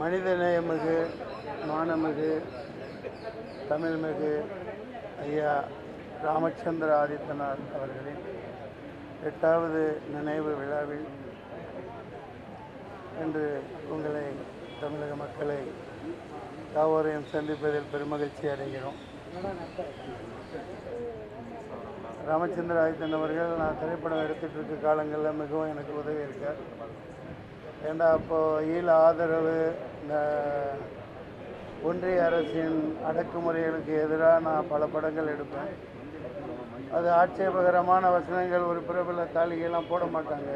மனிதநேயமிகு மானமிகு தமிழ்மிகு ஐயா ராமச்சந்திர ஆதித்தனார் அவர்களின் எட்டாவது நினைவு விழாவில் இன்று உங்களை தமிழக மக்களை யாவரையும் சந்திப்பதில் பெருமகிழ்ச்சி அடைகிறோம். ராமச்சந்திர ஆதித்தன் அவர்கள் நான் திரைப்படம் எடுத்துகிட்டு இருக்க காலங்களில் மிகவும் எனக்கு உதவி இருக்கார் ஏண்டா அப்போ ஈழ ஆதரவு இந்த ஒன்றிய அரசின் அடக்குமுறைகளுக்கு எதிராக நான் பல படங்கள் எடுப்பேன். அது ஆட்சேபகரமான வசனங்கள் ஒரு பிரபல தாளிகையெல்லாம் போட மாட்டாங்க.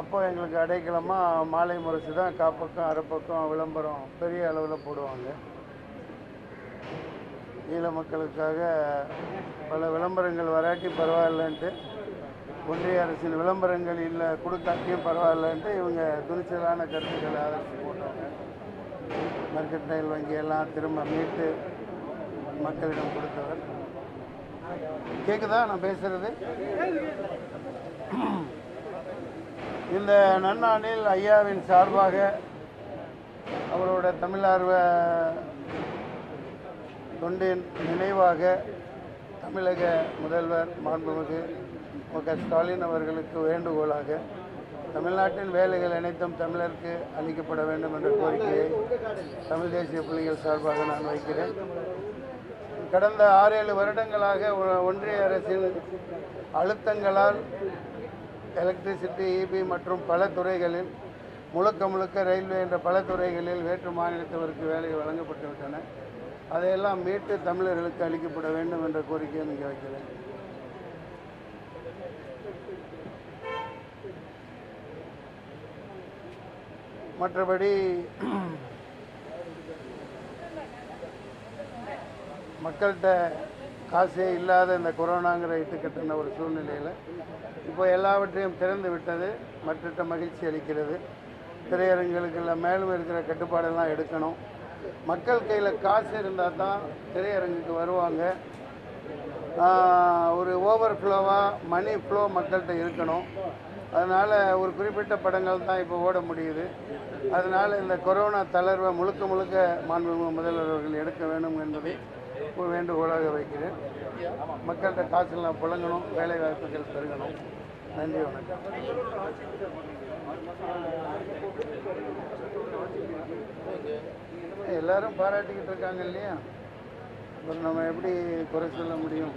அப்போ எங்களுக்கு அடைக்கலமாக மாலை முரசு தான் காப்பக்கம் அரைப்பக்கம் விளம்பரம் பெரிய அளவில் போடுவாங்க. ஈழ மக்களுக்காக பல விளம்பரங்கள் வராட்டி பரவாயில்லன்ட்டு ஒன்றிய அரசின் விளம்பரங்கள் இல்லை கொடுக்காட்டியும் பரவாயில்லன்ட்டு இவங்க துணிச்சலான கருத்துக்களை ஆதரித்து போட்டாங்க மர்கட்டைல் வங்கியெல்லாம் திரும்ப மீட்டு மக்களிடம் கொடுத்தவர். கேட்குதா நான் பேசுறது? இந்த நன்னாளில் ஐயாவின் சார்பாக அவரோட தமிழார்வ தொண்டின் நினைவாக தமிழக முதல்வர் மாண்புமிகு மு க ஸ்டாலின் அவர்களுக்கு வேண்டுகோளாக தமிழ்நாட்டின் வேலைகள் அனைத்தும் தமிழருக்கு அளிக்கப்பட வேண்டும் என்ற கோரிக்கையை தமிழ் தேசிய புள்ளிகள் சார்பாக நான் வைக்கிறேன். கடந்த ஆறேழு வருடங்களாக ஒ- ஒன்றிய அரசின் அழுத்தங்களால் எலக்ட்ரிசிட்டி இபி மற்றும் பல துறைகளில் முழுக்க முழுக்க ரயில்வே என்ற பல துறைகளில் வேற்று மாநிலத்தவருக்கு வேலை வழங்கப்பட்டு விட்டன. அதையெல்லாம் மீட்டு தமிழர்களுக்கு அளிக்கப்பட வேண்டும் என்ற கோரிக்கையை இங்கே வைக்கிறேன். மற்றபடி மக்கள்கிட்ட காசே இல்லாத இந்த கொரோனாங்கிற இட்டுக்கட்டின ஒரு சூழ்நிலையில் இப்போ எல்லாவற்றையும் திறந்து விட்டது மற்ற மகிழ்ச்சி அளிக்கிறது. திரையரங்குகளுக்கெல்லாம் மேலும் இருக்கிற கட்டுப்பாடெல்லாம் எடுக்கணும். மக்கள் கையில் காசு இருந்தால் தான் திரையரங்குக்கு வருவாங்க. ஒரு ஓவர் ஃப்ளோவாக மணி ஃப்ளோ மக்கள்கிட்ட இருக்கணும். அதனால் ஒரு குறிப்பிட்ட படங்கள் தான் இப்போ ஓட முடியுது. அதனால் இந்த கொரோனா தளர்வை முழுக்க முழுக்க மாண்புமிகு முதல்வர் அவர்கள் எடுக்க வேண்டும் என்பதை ஒரு வேண்டுகோளாக வைக்கிறேன். மக்கள்கிட்ட காசுலாம் புழங்கணும் வேலை வாய்ப்புகள் பெருகணும். நன்றி வணக்கம். எல்லாரும் பாராட்டிக்கிட்டு இருக்காங்க இல்லையா? அப்புறம் நம்ம எப்படி குறை சொல்ல முடியும்?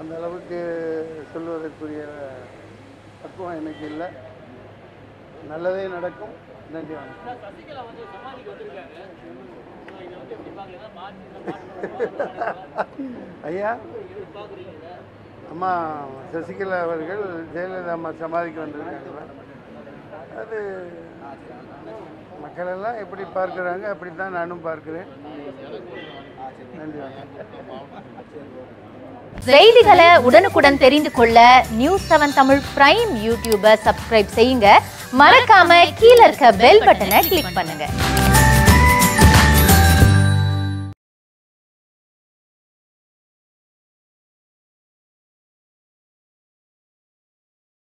அந்த அளவுக்கு சொல்வதற்குரிய பக்குவம் எனக்கு இல்லை. நல்லதே நடக்கும். நன்றி வணக்கம். ஐயா? அம்மா சசிகலா அவர்கள் ஜெயலலிதா அம்மா சமாதிக்கு வந்திருக்காங்க. அது மக்களெல்லாம் எப்படி பார்க்குறாங்க அப்படி தான் நானும் பார்க்கிறேன். நன்றி வணக்கம். செய்திகளை உடனுக்குடன் தெரிந்து கொள்ள நியூஸ் செவன் தமிழ் பிரைம் யூடியூபை சப்ஸ்கிரைப் செய்யுங்க. மறக்காம கீழே இருக்க பெல் பட்டனை கிளிக் பண்ணுங்க.